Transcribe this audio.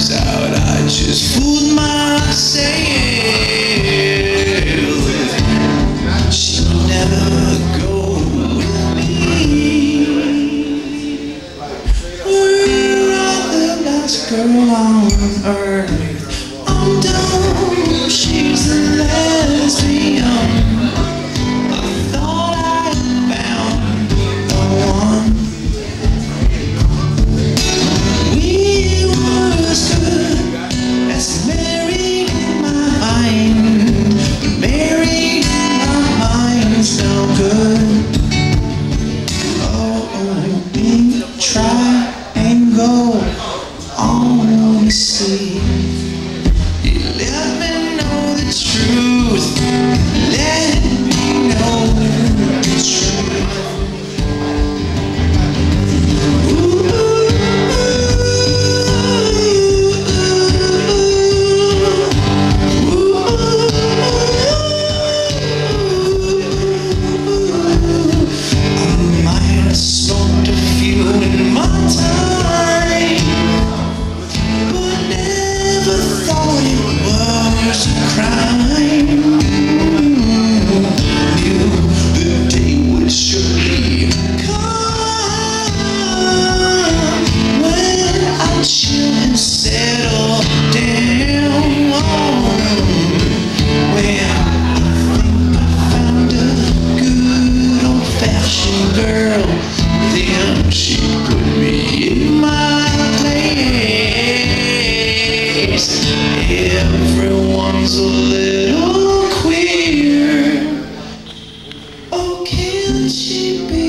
turns out I just fooled myself. she be?